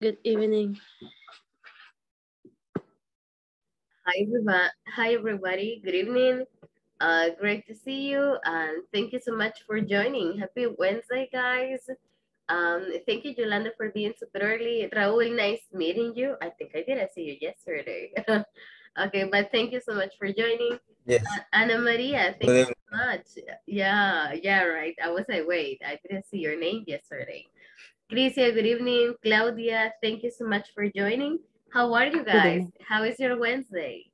Good evening. Hi, everybody. Hi, everybody. Good evening. Uh, great to see you, and thank you so much for joining. Happy Wednesday, guys. Um, thank you, Yolanda, for being super early. Raul, nice meeting you. I think I did. I see you yesterday. okay, but thank you so much for joining. Yes. Uh, Ana Maria, thank you so much. Yeah, yeah, right. I was like, wait, I didn't see your name yesterday. Crisia, good evening. Claudia, thank you so much for joining. How are you guys? How is your Wednesday?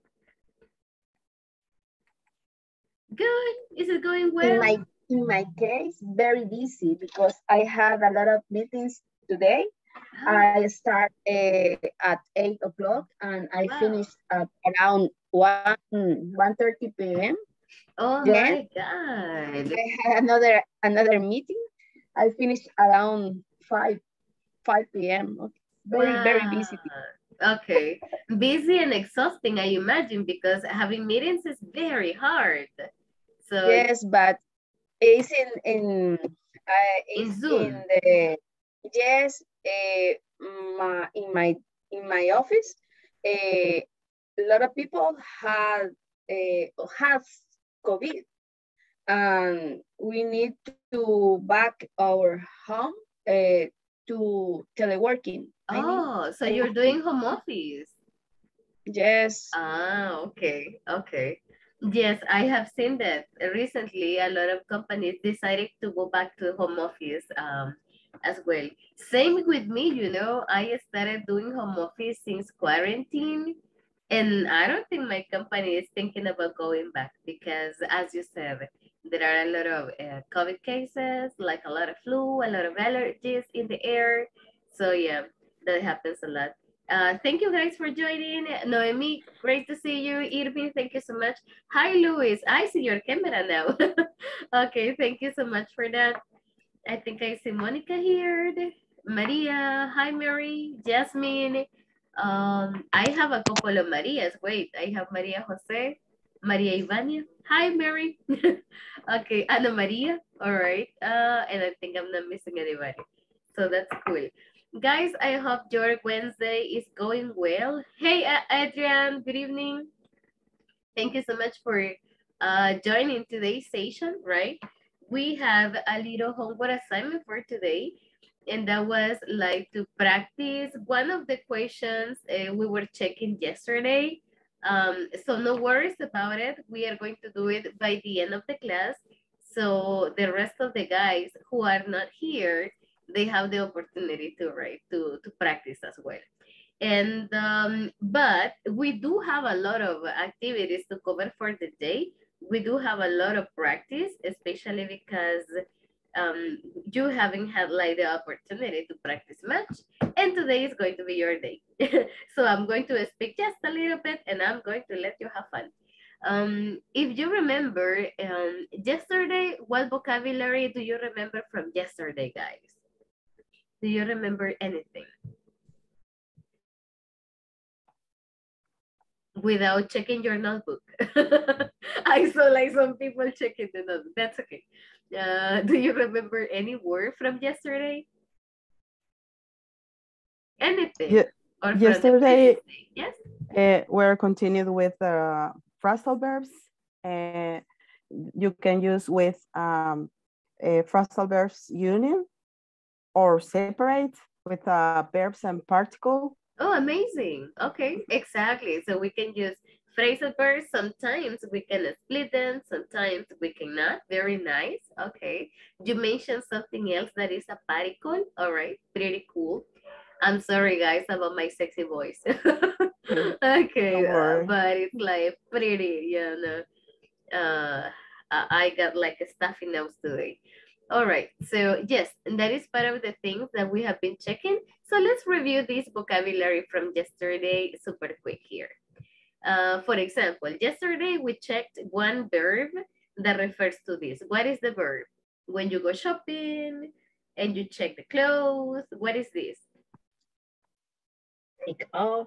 Good. Is it going well? In my in my case, very busy because I had a lot of meetings today. Oh, I start uh, at eight o'clock and I Wow. finish at around one one thirty p.m. oh then- my God. I had another another meeting. I finished around five five p.m. Okay. Very very busy. Okay. Busy and exhausting, I imagine, because having meetings is very hard. So Yes, but it's in in uh, In Zoom. in the yes uh, my, in my in my office uh, a lot of people had uh, have COVID and we need to back our home uh, to teleworking. I mean, oh, so you're doing home office. yes, Ah, okay, okay. Yes, I have seen that recently. A lot of companies decided to go back to home office um, as well. Same with me, you know. I started doing home office since quarantine, and I don't think my company is thinking about going back because, as you said, there are a lot of uh, COVID cases, like a lot of flu, a lot of allergies in the air. So yeah, that happens a lot. Uh, thank you guys for joining. Noemi, great to see you. Irving, thank you so much. Hi, Luis. I see your camera now. okay, thank you so much for that. I think I see Monica here. Maria, hi, Mary. Jasmine. Um, I have a couple of Marias. Wait, I have Maria Jose, Maria Ivania. Hi, Mary. okay, Ana Maria. All right. Uh, and I think I'm not missing anybody. So that's cool. Guys, I hope your Wednesday is going well. Hey, Adrian, good evening. Thank you so much for uh, joining today's session, right? We have a little homework assignment for today, and that was like to practice one of the questions uh, we were checking yesterday. Um, so no worries about it. We are going to do it by the end of the class. So the rest of the guys who are not here, they have the opportunity to write to to practice as well and um, but we do have a lot of activities to cover for the day we do have a lot of practice especially because um, you haven't had like the opportunity to practice much and today is going to be your day so i'm going to speak just a little bit and i'm going to let you have fun um, if you remember um, yesterday what vocabulary do you remember from yesterday guys do you remember anything? Without checking your notebook. I saw like some people checking the notebook. That's okay. Uh, do you remember any word from yesterday? Anything? Or yesterday- Yes? Uh, we're continued with uh, phrasal verbs. and you can use with um, a phrasal verbs union or separate with uh, verbs and particle. Oh, amazing. Okay, exactly. So we can use phrasal verbs. Sometimes we can split them, sometimes we cannot. Very nice. Okay. You mentioned something else that is a particle. All right, pretty cool. I'm sorry, guys, about my sexy voice. okay, uh, but it's like pretty, you know. Uh, I I got like a stuffy nose today. All right, so yes, that is part of the things that we have been checking. So let's review this vocabulary from yesterday super quick here. Uh, for example, yesterday we checked one verb that refers to this. What is the verb? When you go shopping and you check the clothes, what is this? Take off.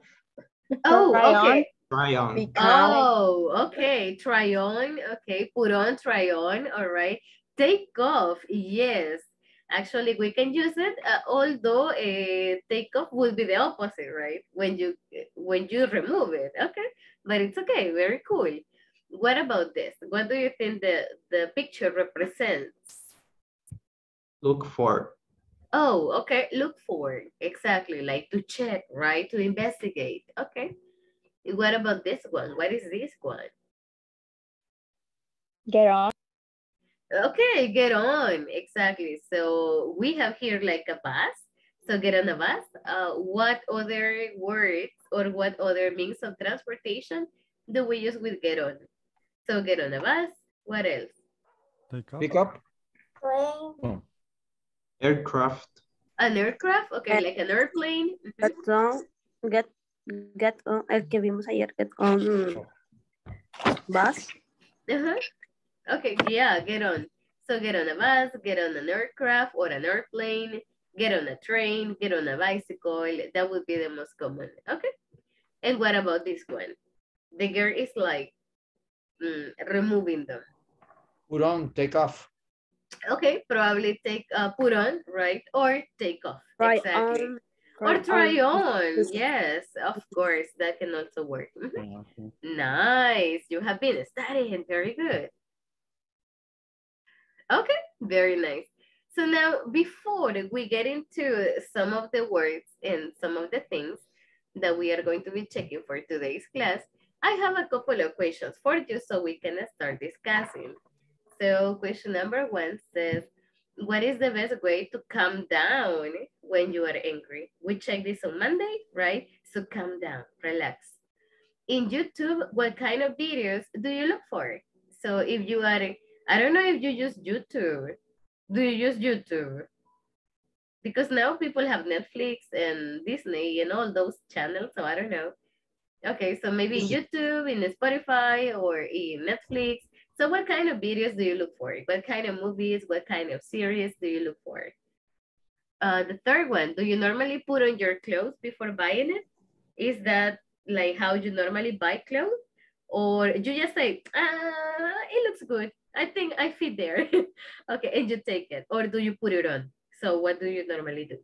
Oh, Try on. okay. Try on. Become. Oh, okay. Try on. Okay. Put on, try on. All right. Take off. Yes. Actually, we can use it, uh, although uh, takeoff will be the opposite, right? When you when you remove it, okay? But it's okay, very cool. What about this? What do you think the, the picture represents? Look for. Oh, okay, look for, exactly, like to check, right? To investigate, okay. What about this one? What is this one? Get on. Okay, get on, exactly. So we have here like a bus. So get on a bus. Uh, what other words or what other means of transportation do we use with get on? So get on a bus. What else? Take up. Pick up. Aircraft. An aircraft, okay, like an airplane. Mhm. Get on. Get, get on. El que vimos ayer. Get on. Bus. Uh-huh. Okay, yeah, get on. So get on a bus, get on an aircraft or an airplane, get on a train, get on a bicycle. That would be the most common. Okay. And what about this one? The girl is like mm, removing them. Put on, take off. Okay, probably take uh, put on, right? Or take off. Try exactly. on. Or try on. Yes. Yes, of course, that can also work. Mhm. Okay. Nice. You have been studying. Very good. Okay, very nice. So now before we get into some of the words and some of the things that we are going to be checking for today's class, I have a couple of questions for you so we can start discussing. So question number one says, what is the best way to calm down when you are angry? We checked this on Monday, right? So calm down, relax. In YouTube, what kind of videos do you look for? So if you are, I don't know if you use YouTube. Do you use YouTube? Because now people have Netflix and Disney and all those channels, so I don't know. Okay, so maybe in YouTube, in Spotify, or in Netflix. So what kind of videos do you look for? What kind of movies, what kind of series do you look for? Uh, the third one, do you normally put on your clothes before buying it? Is that like how you normally buy clothes? Or you just say, ah, it looks good. I think I fit there. okay, and you take it. Or do you put it on? So what do you normally do?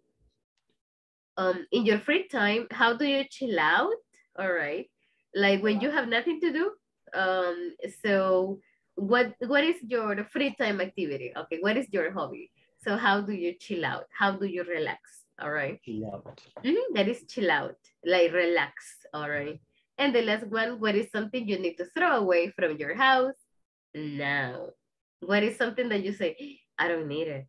Um, in your free time, how do you chill out? All right. Like when you have nothing to do. Um, so what what is your free time activity? Okay, what is your hobby? So how do you chill out? How do you relax? All right. Loud. Mhm, That is chill out, like relax, all right. And the last one, what is something you need to throw away from your house now? What is something that you say, I don't need it,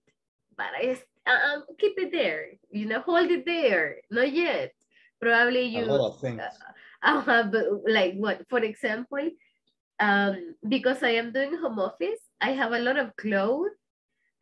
but I just, um, keep it there, you know, hold it there, not yet. Probably you, A lot of things. I have like what, for example, um, because I am doing home office, I have a lot of clothes,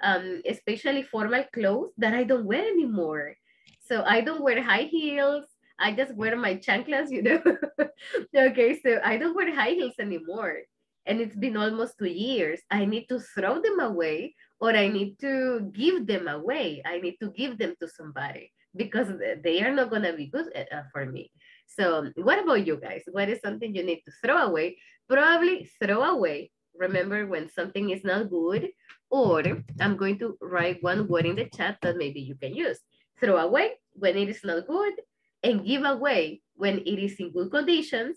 um, especially formal clothes that I don't wear anymore. So I don't wear high heels. I just wear my chanclas, you know. okay, so I don't wear high heels anymore. And it's been almost two years. I need to throw them away or I need to give them away. I need to give them to somebody because they are not going to be good uh, for me. So what about you guys? What is something you need to throw away? Probably throw away. Remember when something is not good, or I'm going to write one word in the chat that maybe you can use. Throw away when it is not good, and give away when it is in good conditions,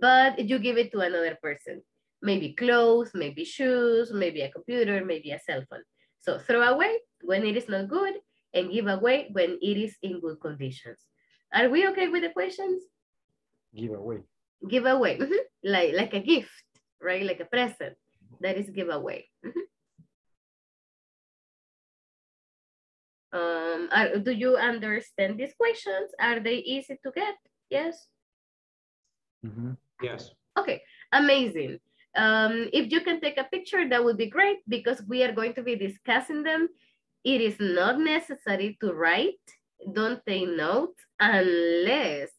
but you give it to another person. Maybe clothes, maybe shoes, maybe a computer, maybe a cell phone. So throw away when it is not good, and give away when it is in good conditions. Are we okay with the questions? Give away. Give away, mhm, like, like a gift, right? Like a present. That is give away. mhm. Um, are, do you understand these questions? Are they easy to get? Yes? Yes. Okay, amazing. Um, if you can take a picture, that would be great because we are going to be discussing them. It is not necessary to write. Don't take notes unless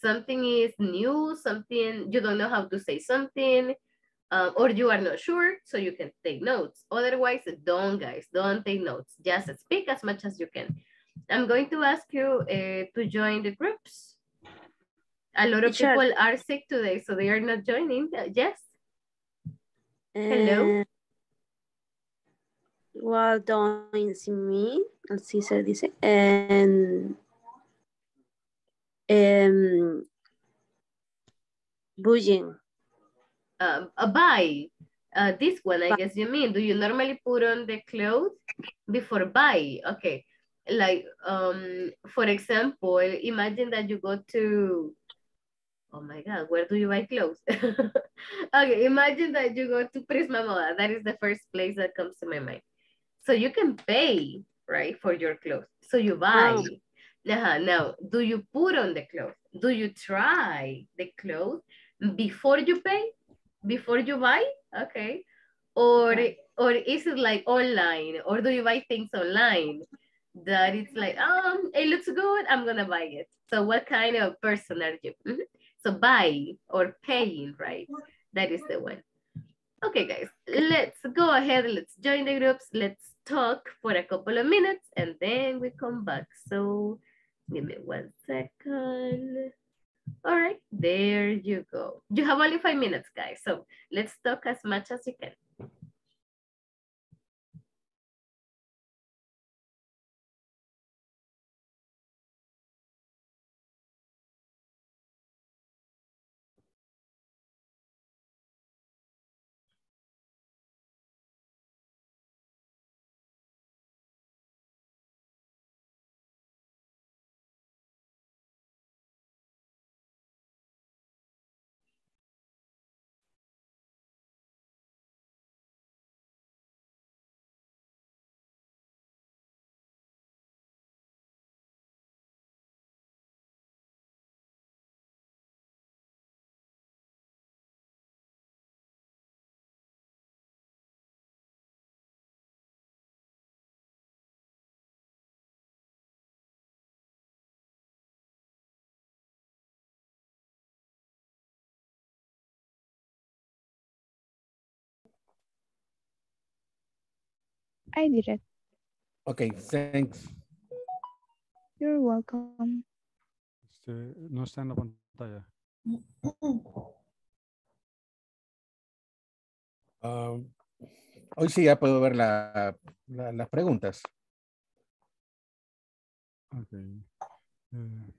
something is new, something you don't know how to say something, um, or you are not sure, so you can take notes. Otherwise, don't, guys, don't take notes. Just speak as much as you can. I'm going to ask you uh, to join the groups. A lot of people are sick today, so they are not joining. Uh, yes? Hello? Uh, while doing me, así se dice, and um, bougie. Uh, a buy. Uh, this one, I Buy. guess you mean. Do you normally put on the clothes before buy? Okay. Like, um, for example, imagine that you go to, oh my God, where do you buy clothes? okay, imagine that you go to Prisma Moda. That is the first place that comes to my mind. So you can pay, right, for your clothes. So you buy. Oh. Uh-huh. Now, do you put on the clothes? Do you try the clothes before you pay? Before you buy? Okay. Or, or is it like online? Or do you buy things online? That it's like, um, it looks good, I'm gonna buy it. So what kind of person are you? Mhm. So buy or paying, right? That is the one. Okay, guys, let's go ahead. Let's join the groups. Let's talk for a couple of minutes and then we come back. So give me one second. All right, there you go. You have only five minutes, guys. So let's talk as much as you can. I did it. Okay, thanks. You're welcome. Este, no está en la pantalla. Um, hoy sí ya puedo ver la, la- las preguntas. Ok. Eh,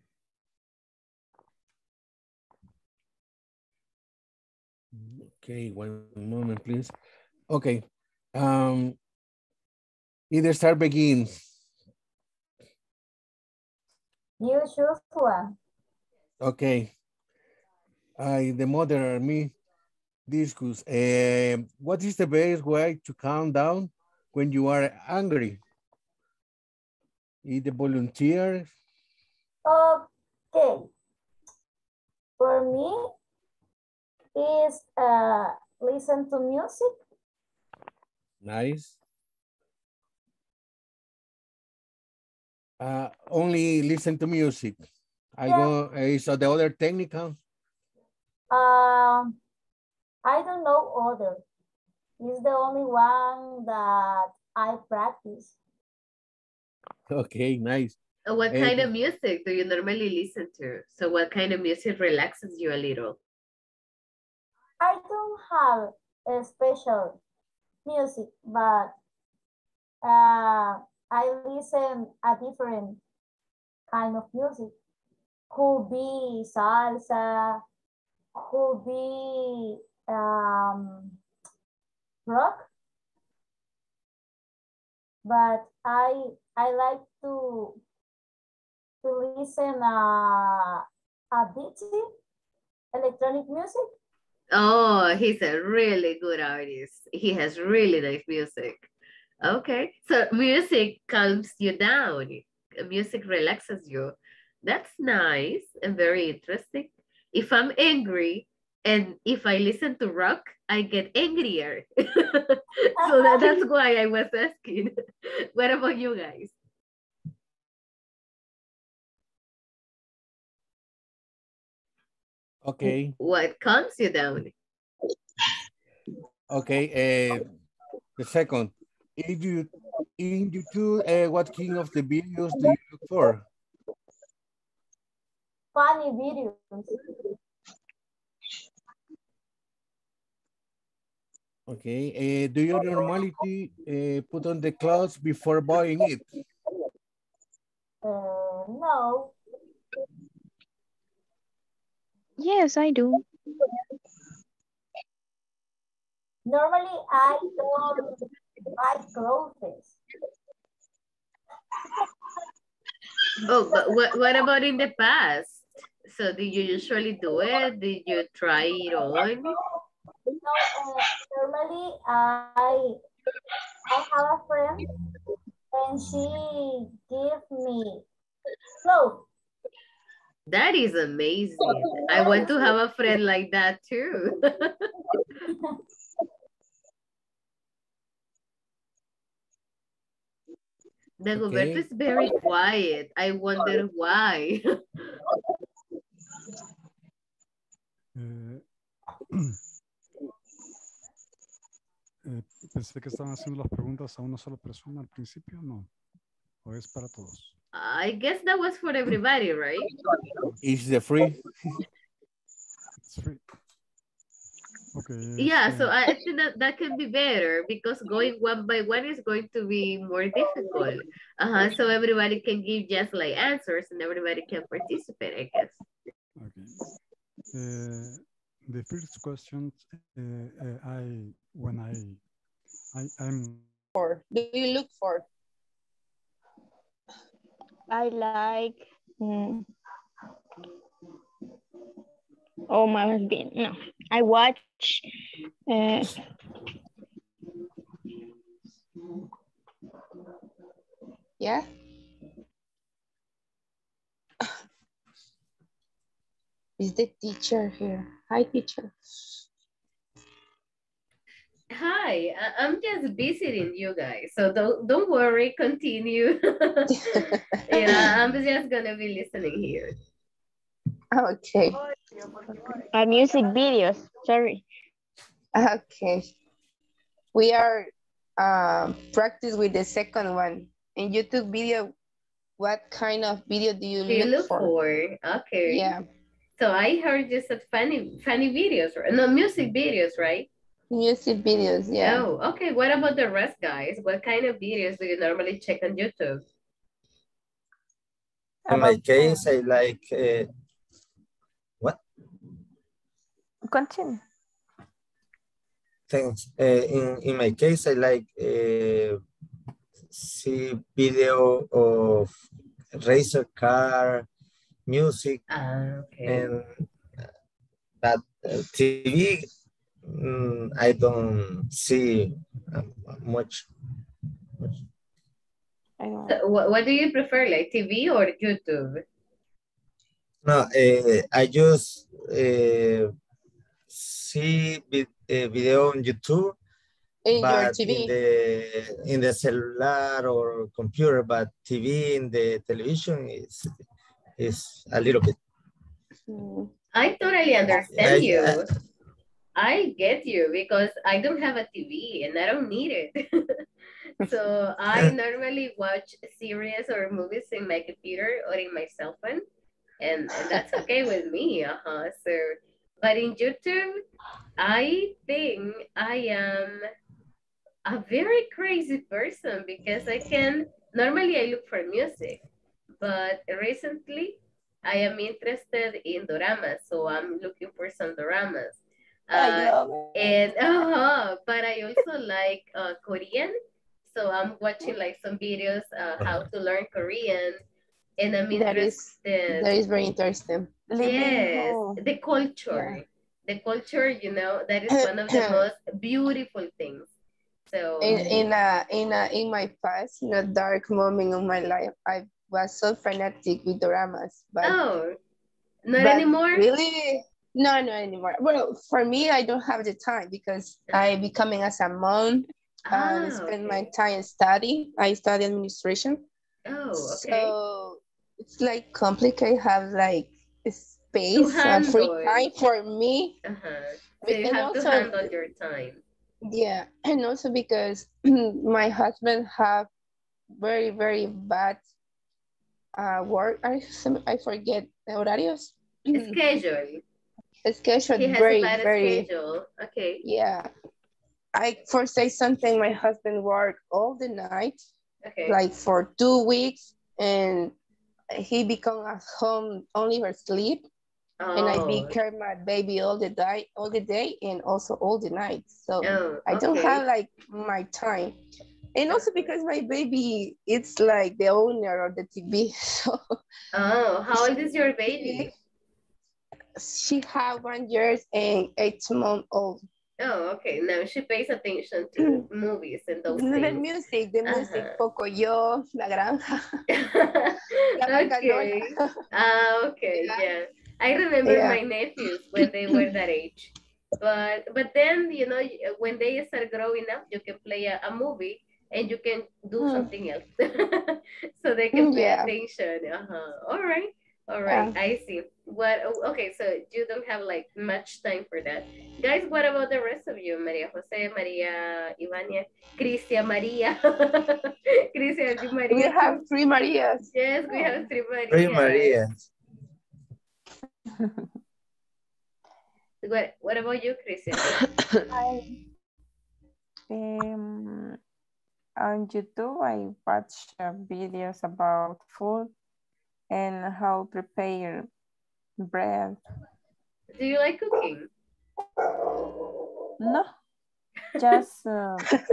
Okay, one moment, please. Okay. Um, either start begins. You choose one. Okay. I, the mother, me, discuss. Eh, what is the best way to calm down when you are angry? Is the volunteer? Okay. For me, is uh, listen to music. Nice. Uh, only listen to music. I Yeah. go, uh, so the other technical? Um, I don't know other. It's the only one that I practice. Okay, nice. What Eh, kind of music do you normally listen to? So what kind of music relaxes you a little? I don't have a special music, but uh, I listen a different kind of music. Could be salsa, could be um, rock, but I I like to to listen uh, a beaty electronic music. Oh, he's a really good artist. He has really nice music. Okay, so music calms you down. Music relaxes you. That's nice and very interesting. If I'm angry and if I listen to rock, I get angrier. so that, that's why I was asking. what about you guys? Okay, What calms you down? okay. Uh, the second, if you in YouTube, uh, what kind of the videos do you look for? Funny videos. Okay. Uh, do you normally uh, put on the clothes before buying it? Uh, no, Yes, I do. normally I don't buy clothes. Oh, but what, what about in the past? So did you usually do it? Did you try it on? No, uh, normally I I have a friend and she give me clothes. That is amazing. I want to have a friend like that too. Dagoberto Okay. is very quiet. I wonder why. Eh, eh, pensé que estaban haciendo las preguntas a una sola persona al principio, ¿no? ¿O es para todos? I guess that was for everybody, right? Is the free? It's free. Okay. Yeah, so I think that that can be better because going one by one is going to be more difficult. Uh-huh, so everybody can give just like answers and everybody can participate, I guess. Okay. Uh, the first question, uh, uh, I when I, I I'm For do you look for? I like. mm, oh, my bien. No, I watch. Uh, Yeah. Is the teacher here? Hi, teacher. Hi, I- I'm just visiting you guys, so don't don't worry. Continue. yeah, I'm just gonna be listening here. Okay. uh, music videos. Sorry. Okay. We are um, practice with the second one. In YouTube video, what kind of video do you Do you look, look for? for? Okay. Yeah, So I heard you said funny funny videos, right? No music videos, right? music videos. Yeah. Oh, okay. What about the rest, guys? What kind of videos do you normally check on YouTube? In my case, I like uh, what? Continue. Thanks. Uh, in in my case, I like uh, see video of racer car, music, Ah, okay. and but uh, TV. mm, I don't see um, much. much. I don't So what, what do you prefer, like TV or YouTube? No, uh, I just uh, see vi- uh, video on YouTube In your but TV. in the in the cellular or computer, but TV in the television is is a little bit. Mm, I totally understand I- you. I- I get you because I don't have a TV and I don't need it. so I normally watch series or movies in my computer or in my cell phone, and, and that's okay with me. Uh-huh. So, but in YouTube, I think I am a very crazy person because I can normally I look for music, but recently I am interested in doramas, so I'm looking for some doramas. I Uh, love it. and uh but I also like uh, Korean. So I'm watching like some videos uh, how to learn Korean, and I'm That is interested. that is very interesting. yes, the culture, the culture. You know that is one of the most beautiful things. So In in a in a in my past, in a dark moment of my life, I was so fanatic with dramas, but oh, not but anymore. Really? No, not anymore. Well, for me, I don't have the time because I becoming as a mom and Ah, spend okay. my time study. I study administration. Oh, okay. So it's like complicated have like space and free time for me. Uh-huh. So you And have to handle your time. Yeah, and also because my husband have very very bad uh work. I I forget horarios. Schedule. Schedule He has very a bad very schedule. Okay. yeah, I for say something, my husband worked all the night, Okay. like for two weeks, and he become at home only for sleep. And I Oh, be care my baby all the day, all the day, and also all the night. So Oh, I don't okay. have like my time, and also because my baby, it's like the owner of the TV. So Oh, how old is your baby? she have one years and eight month old. Oh, okay. Now she pays attention to movies and those The things. music, the music, Ajá. Pocoyo, La Granja. La okay. Ah, okay, yeah. I remember Yeah. my nephews when they were that age. But but then you know when they start growing up, you can play a, a movie and you can do Mm. something else, so they can pay Yeah. attention. Uh-huh. All right, all right. I see. What? oh, Okay, so you don't have like much time for that, guys. What about the rest of you, Maria Jose, Maria Ivania, Cristian, Maria, Cristian, you, Maria. We have three Marias. Yes, we have three Marias. Three Marias. What, what about you, Christian? I, um, on YouTube, I watch uh, videos about food and how prepare bread. Do you like cooking? No, just uh,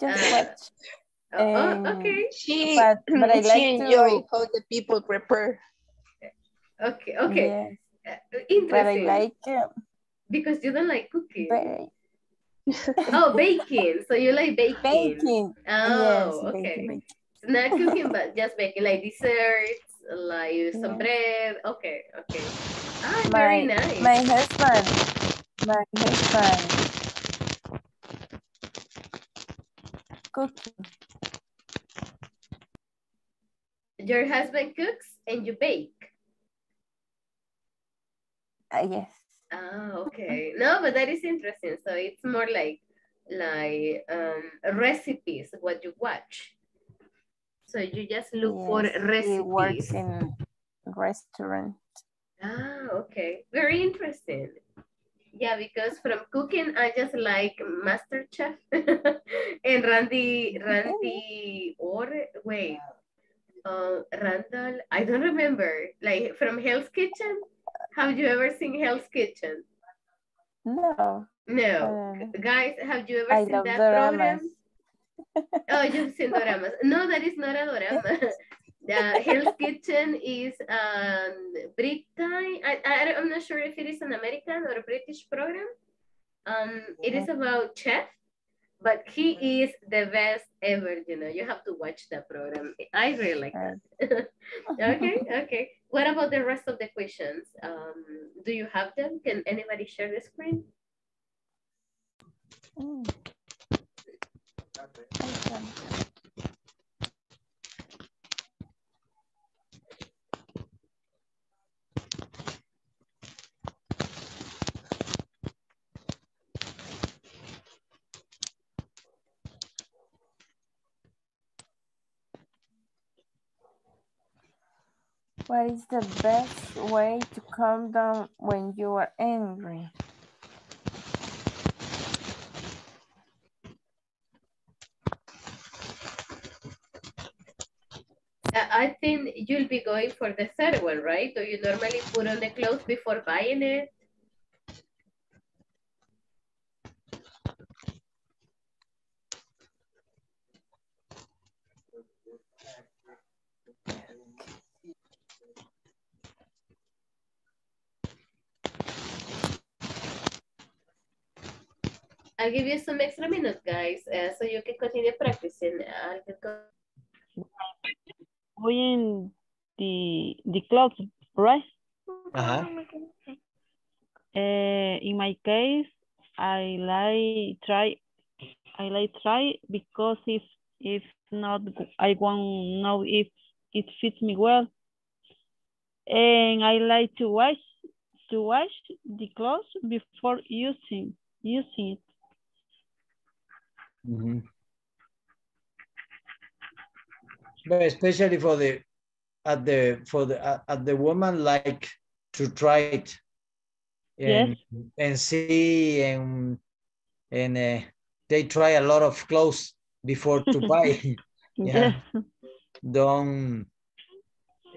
just watch. Oh, Um, okay. She, But but I she like enjoy to. how the people prepare. Okay, okay. Yes, Uh, but I like uh, because you don't like cooking. very Oh, baking. So you like baking. baking. Oh, yes, okay. baking, baking. Not cooking, but just baking, like desserts, like some Yeah. bread. Okay, okay. Ah, My very nice. my husband, my husband cooking. Your husband cooks and you bake. Uh, yes. Ah, okay. No, but that is interesting. So it's more like like um recipes what you watch. So you just look for Yes, he works in restaurant. Ah, okay. Very interesting. Yeah, because from cooking, I just like Master Chef and Randy, Randy, or wait, uh, Randall, I don't remember. Like from Hell's Kitchen. Have you ever seen Hell's Kitchen? No. No. um, Guys, have you ever I seen that program? Oh, you've seen doramas. No, that is not a dorama. The Hell's Kitchen is um, British. I, I, I'm not sure if it is an American or a British program. Um, it is about chef, but he is the best ever. You know, you have to watch the program. I really like that. okay, okay. What about the rest of the questions? Um, do you have them? Can anybody share the screen? Mm. What is the best way to calm down when you are angry? I think you'll be going for the third one, right? Do you normally put on the clothes before buying it? I'll give you some extra minutes, guys, uh, so you can continue practicing. I can go. Buying the the clothes, right? Uh-huh. Uh, in my case, I like try. I like try because if if not, I won't know if it fits me well. And I like to wash to wash the clothes before using using it. Mhm. But especially for the at the for the at, at the woman like to try it and, and see and and uh, they try a lot of clothes before to buy. yeah. Don't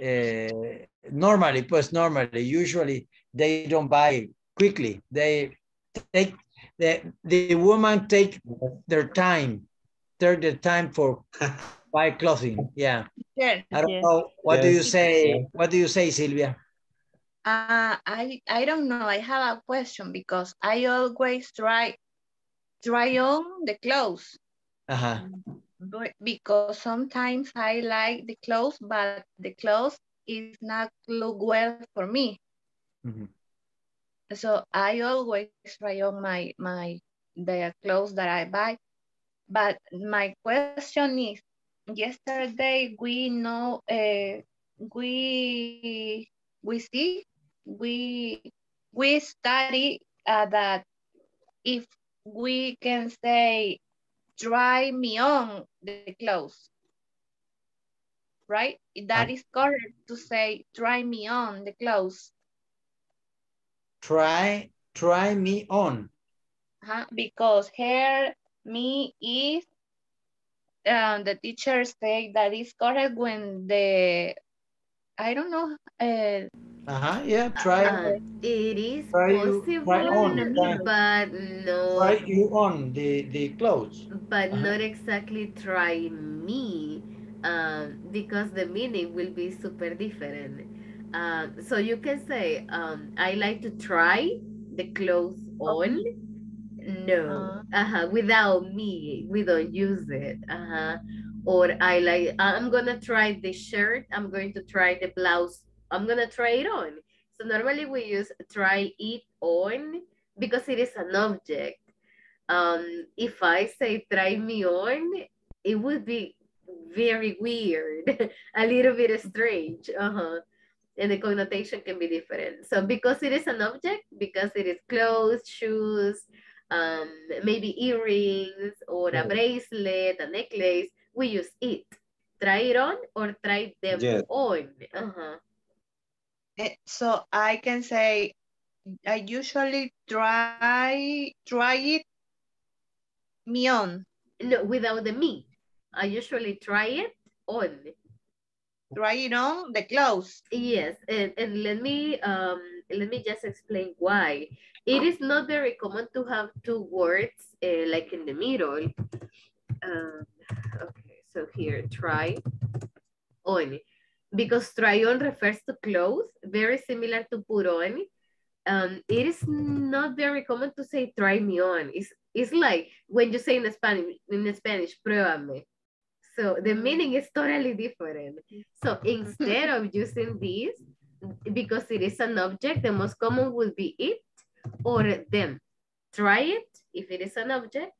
uh, normally, pues normally, usually they don't buy quickly. They take the the woman take their time, take their time for buy clothing. Yeah. Sure. I don't Yes. know. What do you say? What do you say, Silvia? Uh, I I don't know. I have a question because I always try try on the clothes Uh-huh. but because sometimes I like the clothes, but the clothes is not look well for me. Mm Mhm. So I always try on my my the clothes that I buy. But my question is, yesterday we know uh, we we see we we study uh, that if we can say try me on the clothes right that Ah. correct to say try me on the clothes Try, try me on. huh? because here me is um, the teacher say that is correct when the I don't know uh, Uh-huh. Yeah. Try. Uh, it is Try you- possible, try on, try- but no. try you on the the clothes. but Uh-huh. not exactly try me um, because the meaning will be super different. Um, so you can say, um, I like to try the clothes on. No, uh-huh, without me, we don't use it. Uh-huh. Or I like, I'm gonna try the shirt, I'm going to try the blouse, I'm gonna try it on. So normally we use try it on because it is an object um, if I say try me on, it would be very weird, a little bit strange. Uh-huh. And the connotation can be different. So because it is an object, because it is clothes, shoes, um, maybe earrings or a Yes. bracelet, a necklace, we use it. Try it on or try them Yes. on. Uh-huh. eh, so I can say I usually try try it me on No, without the me. I usually try it on. try it on the clothes Yes, and, and let me um let me just explain why. It is not very common to have two words uh, like in the middle. Um, okay, so here try on because try on refers to clothes, very similar to put on. Um, it is not very common to say try me on. It's it's like when you say in Spanish in the Spanish, pruébame. So the meaning is totally different. So instead of using this, because it is an object, the most common would be it or them. Try it if it is an object.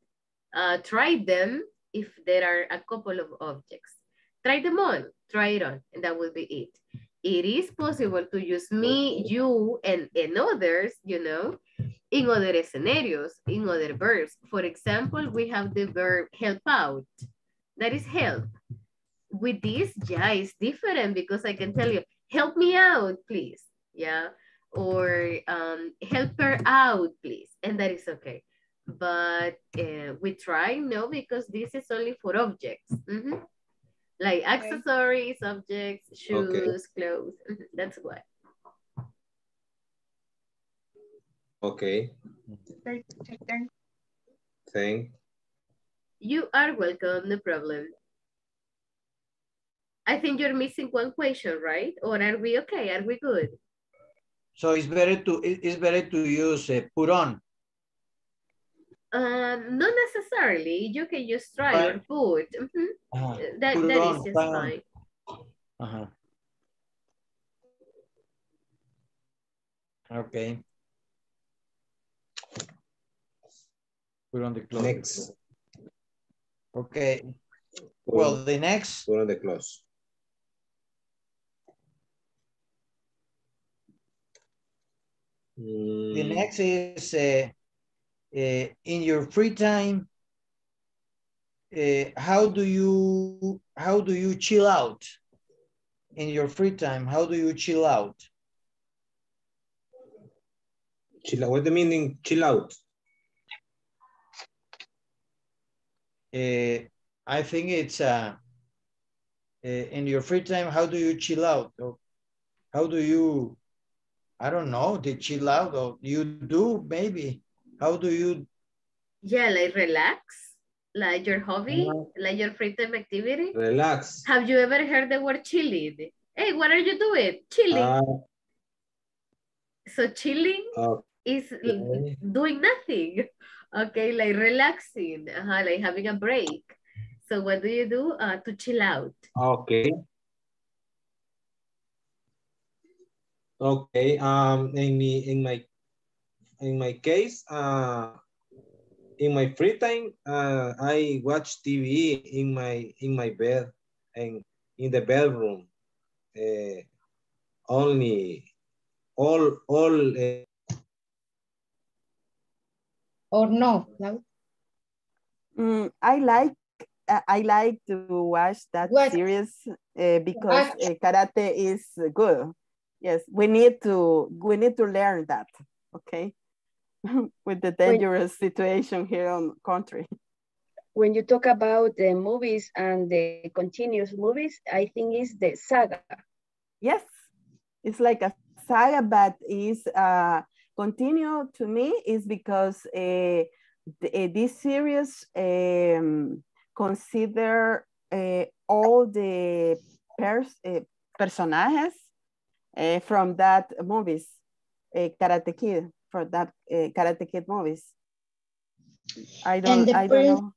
Uh, try them if there are a couple of objects. Try them on, try it on, and that will be it. It is possible to use me, you, and, and others, you know, in other scenarios, in other verbs. For example, we have the verb help out. That is help. With this, yeah, it's different because I can tell you, help me out, please. Yeah. Or um, help her out, please. And that is okay. But uh, we try, no, because this is only for objects. Mhm. Like accessories, objects, shoes, clothes. Mhm, That's why. Okay. Thank. You are welcome, no problem. I think you're missing one question, right? Or are we okay? Are we good? So it's better to it's better to use uh, put on. Um, not necessarily. You can just try or put. Mhm. Uh-huh. That, Put that on, is just try fine. Uh-huh. Okay. Put on the clothes. Next. Okay. Well, the next Put on the clothes. The Mm, next is uh, uh, in your free time. Uh, how do you how do you chill out? In your free time, how do you chill out? Chill out. What do the meaning chill out? Uh, I think it's uh, uh, in your free time, how do you chill out? Or how do you, I don't know, to chill out or you do maybe? How do you? Yeah, like relax, like your hobby, like your free time activity. Relax. Have you ever heard the word chilling? Hey, what are you doing? Chilling. Ah, so chilling okay. is doing nothing. Okay, like relaxing, uh like having a break. So what do you do uh, to chill out? Okay. Okay. Um, in me, in my, in my case, uh, in my free time, uh, I watch TV in my in my bed and in the bedroom. Uh, only, all all. Uh, Or no, no. Mm, I like I like to watch that What? series uh, because uh, karate is good. Yes, we need to we need to learn that. Okay, with the dangerous situation here on country. When you talk about the movies and the continuous movies, I think it's the saga. Yes, it's like a saga, but is uh, continue to me is because uh, the, uh, this series um, consider uh, all the pers uh, personajes uh, from that movies, uh, Karate Kid, from that uh, Karate Kid movies. I don't, I don't know.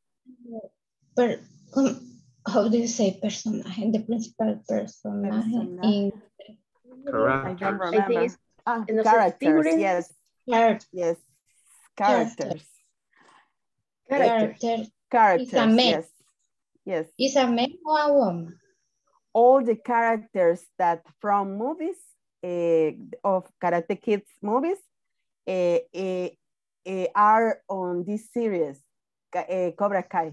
Per, com- how do you say personaje? The principal personaje Personaje. in I don't Correct. I remember. Ah, no sé, characters, yes, Char- yes, Characters. characters, character. character. characters, man. yes, yes. Is a man or a woman? All the characters that from movies uh, of Karate Kids movies uh, uh, are on this series, Cobra Kai.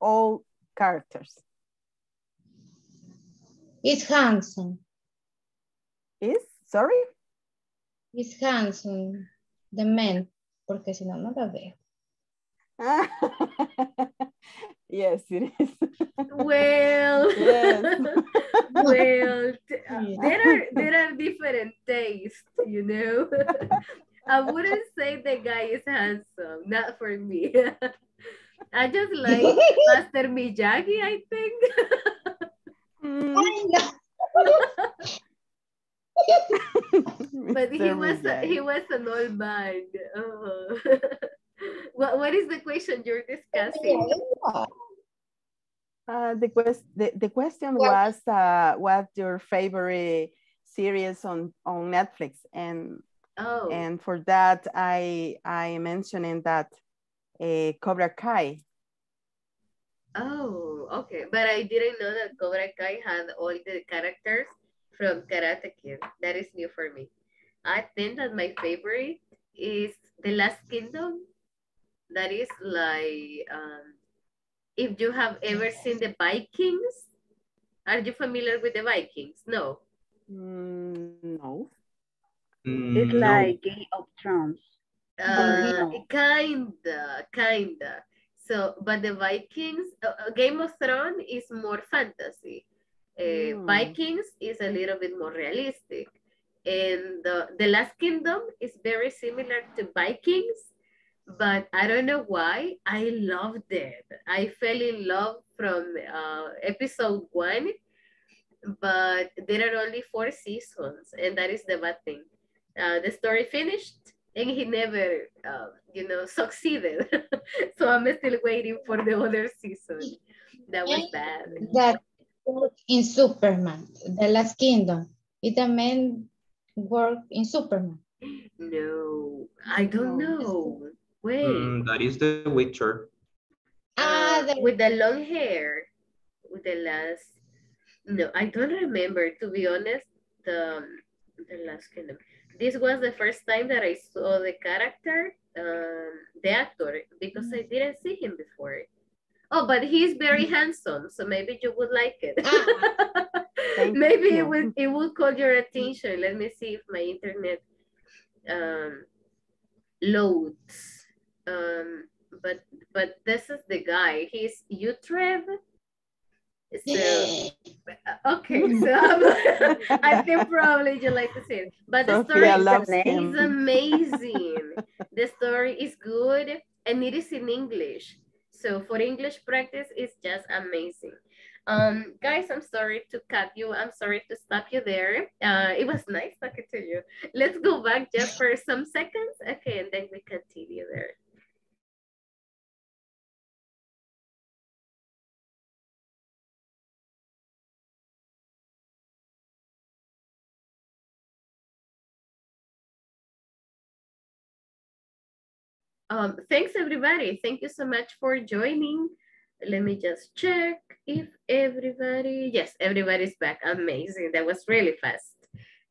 All characters. It's handsome. Is sorry? Is handsome. The man. Porque si no, no lo veo. yes, it is. Well, Yes. well, t- uh, there are there are different tastes, you know. I wouldn't say the guy is handsome, not for me. I just like Master Miyagi, I think. Mm, but he was a, he was an old man. Oh. What what is the question you're discussing? Uh, the, quest the, the question was uh, what's your favorite series on, on Netflix? And Oh, and for that I I mentioning that uh, Cobra Kai. oh, okay. But I didn't know that Cobra Kai had all the characters from Karate Kid. That is new for me. I think that my favorite is The Last Kingdom. That is like, um, if you have ever seen the Vikings, are you familiar with the Vikings? No. Mm, no. It's Mm, no. like Game of Thrones. Uh, no. kinda, kinda. So, but the Vikings, uh, uh, Game of Thrones is more fantasy. Uh, Hmm. Vikings is a little bit more realistic. And the, the Last Kingdom is very similar to Vikings, but I don't know why. I loved it. I fell in love from uh, episode one, but there are only four seasons, and that is the bad thing. Uh, the story finished, and he never, uh, you know, succeeded. so I'm still waiting for the other season. That was bad. That in Superman, The Last Kingdom. Is a man work in Superman? No, I don't know. Wait, Mm, that is the Witcher. uh, with the long hair, with the last. No, I don't remember. To be honest, the the last kingdom. This was the first time that I saw the character, um, the actor, because I didn't see him before. Oh, but he's very handsome, so maybe you would like it. Maybe you. it would it will call your attention. Let me see if my internet um loads. Um, but but this is the guy. He's Uhtred. So okay, so I think probably you like to see it. But the story Sophia loves is him. amazing. the story is good and it is in English. So for English practice, it's just amazing. Um, guys, I'm sorry to cut you. I'm sorry to stop you there. Uh, it was nice talking to you. Let's go back just for some seconds. Okay, and then we continue there. Um, thanks everybody. Thank you so much for joining. Let me just check if everybody, yes, everybody's back. Amazing. That was really fast.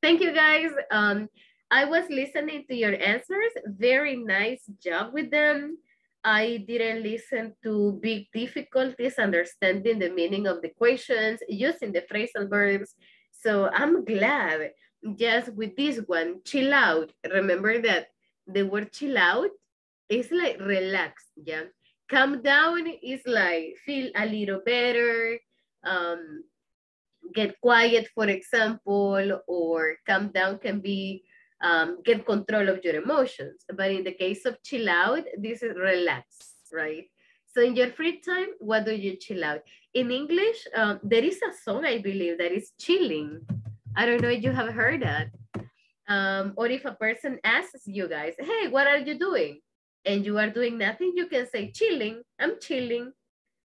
Thank you guys. Um, I was listening to your answers. Very nice job with them. I didn't listen to big difficulties understanding the meaning of the questions, using the phrasal verbs. So I'm glad just with this one, chill out. Remember that the word chill out is like relax, yeah. Calm down is like feel a little better, um, get quiet, for example, or calm down can be um, get control of your emotions. But in the case of chill out, this is relax, right? So in your free time, what do you chill out? In English, um, there is a song, I believe, that is chilling. I don't know if you have heard that. Um, or if a person asks you guys, hey, what are you doing? And you are doing nothing, you can say chilling, I'm chilling.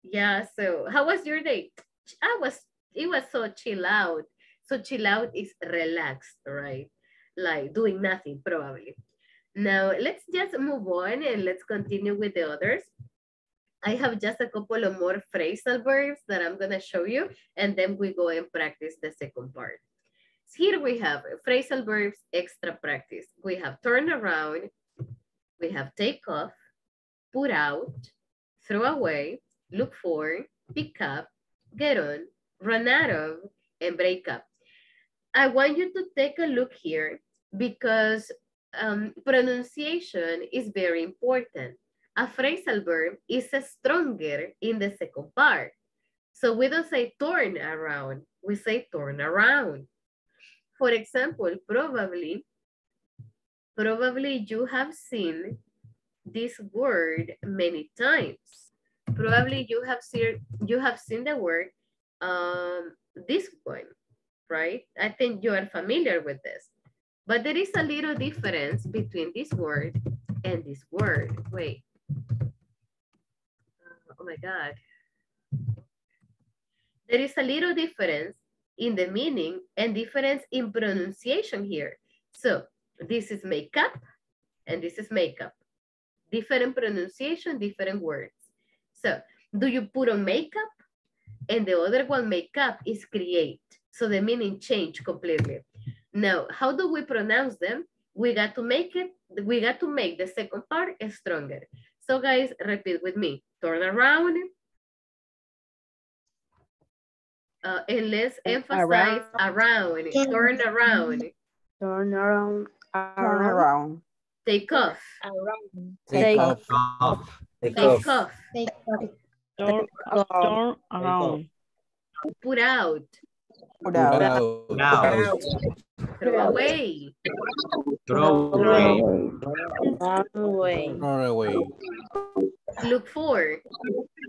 Yeah, so how was your day? I was, it was so chill out. So chill out is relaxed, right? Like doing nothing, probably. Now, let's just move on and let's continue with the others. I have just a couple of more phrasal verbs that I'm gonna show you, and then we go and practice the second part. Here we have phrasal verbs, extra practice. We have turn around, we have take off, put out, throw away, look for, pick up, get on, run out of, and break up. I want you to take a look here because um, pronunciation is very important. A phrasal verb is stronger in the second part. So we don't say turn around, we say turn around. For example, probably, probably you have seen this word many times. Probably you have seen you have seen the word um, this one, right? I think you are familiar with this. But there is a little difference between this word and this word. Wait. Uh, oh my God. There is a little difference in the meaning and difference in pronunciation here. So this is makeup and this is makeup. Different pronunciation, different words. So do you put on makeup? And the other one, makeup, is create. So the meaning change completely. Now, how do we pronounce them? We got to make it, we got to make the second part stronger. So guys, repeat with me. Turn around. Uh, and let's emphasize around. Turn around. Turn around. Turn around. Take off. Around. Take off. Off. Take Take off. off. Take off. Turn, turn around. Put out. Put out. Out. Now, Throw away. throw away. Run away. Throw away. Look for.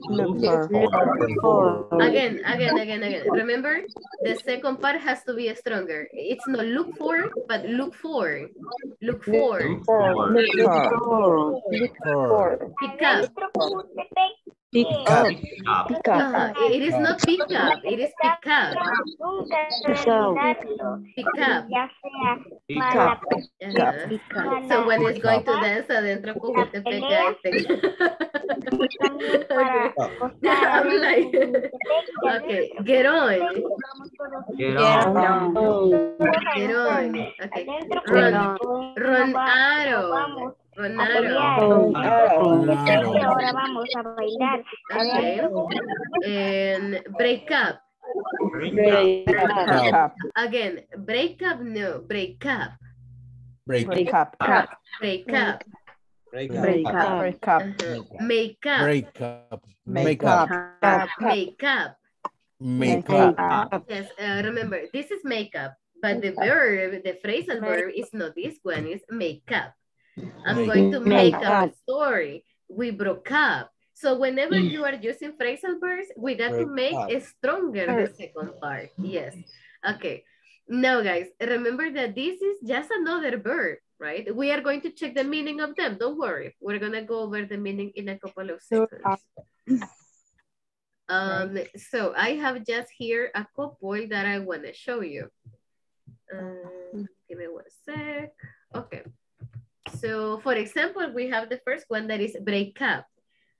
Look for. Look for. Again, again, again, again. Remember, the second part has to be stronger. It's not look for, but look for. Look for. Look for. Look for. Look For. Pick up. Pick Up. up. Up. Pick up. It is not pick up. It is pick up. Pick up. Pick up. Pick up. Ajá. Pick up. So when it's going to dance adentro con este okay. I'm like, okay, get on. Get on. Get on. Okay. Run. Run arrow. Run arrow. Ahora vamos a bailar. Okay. And break up. Break up. Break up. Again, break up, no, break up. Break. Break up. Break up. Break up. up. Break up. Break up. Make up. Break up. Make Make up. up. Make up. Make Make up. up. Yes, uh, remember, this is makeup, but the verb, the phrasal verb is not this one, it's make up. I'm going to make Make up a story. We broke up. So whenever you are using phrasal verbs, we got to make it stronger the second part. Yes. Okay. Now, guys, remember that this is just another verb, right? We are going to check the meaning of them. Don't worry. We're going to go over the meaning in a couple of seconds. Um, so I have just here a couple that I want to show you. Um, give me one sec. Okay. So for example, we have the first one that is break up.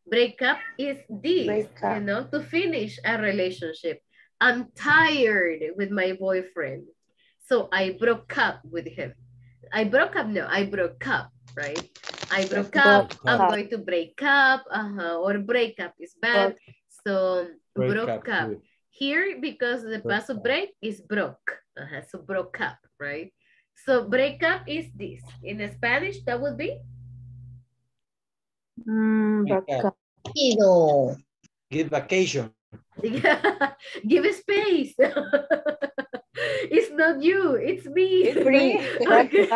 Break up is this, Break you know, to finish a relationship. I'm tired with my boyfriend. So I broke up with him. I broke up, no, I broke up, right? I broke up, Broke I'm going to break up, uh-huh, or break up is bad. So Break broke up, up. Here, because the Broke past of break is broke. Uh-huh, so broke up, right? So break up is this. In Spanish, that would be? Mm, Make up. up. Give vacation. Give it space. it's not you, it's me. It's me. okay.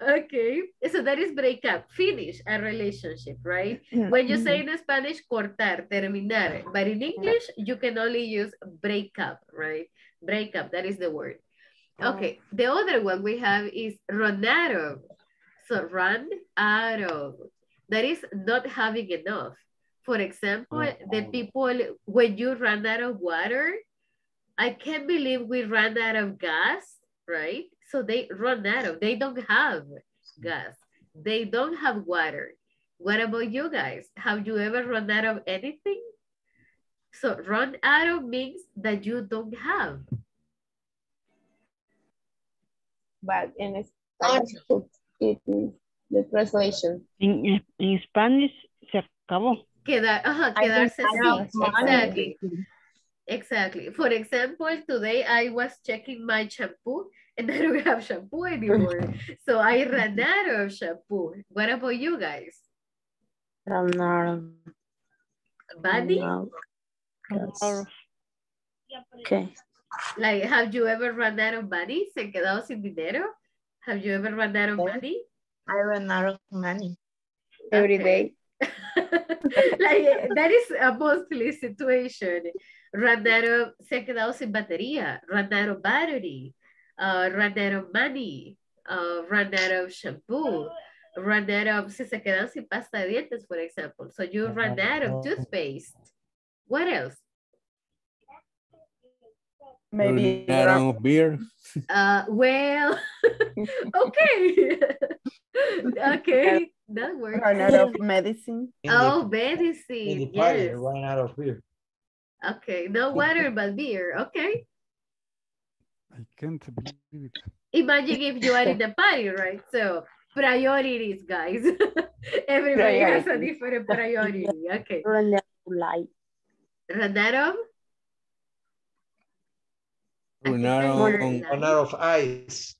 okay, so that is break up, finish a relationship, right? When you say in Spanish, cortar, terminar, but in English, you can only use break up, right? Break up, that is the word. Okay, the other one we have is run out of. So run out of. That is not having enough. For example, the oh. people, when you run out of water, I can't believe we ran out of gas, right? So they run out of, they don't have gas. They don't have water. What about you guys? Have you ever run out of anything? So run out of means that you don't have. But in Spanish, it is the translation. En, en Spanish se acabó. Quedar, ajá, quedarse think sin. Exactly. Exactly. For example, today I was checking my shampoo and I don't have shampoo anymore. so I ran out of shampoo. What about you guys? Run out of. Buddy? run Okay. Like, have you ever run out of money? ¿Se han quedado sin dinero? Have you ever run out of money? I run out of money. Every Okay. day. like, that is a mostly situation. Run out of, se han quedado sin batería. Run out of battery. Uh, run out of money. Uh, run out of shampoo. Run out of, si se quedan sin pasta de dientes, for example. So you run out of toothpaste. What else? Maybe Run out of beer. Uh, well, okay. okay, that works. run out of medicine. In Oh, the, in medicine, the party, yes. run out of beer. Okay, no water but beer, okay. I can't believe it. Imagine if you are in the party, right? So, priorities, guys. Everybody has a different priority, okay. Run out of light. Run out of? I Run out I of- on- that. Run out of ice.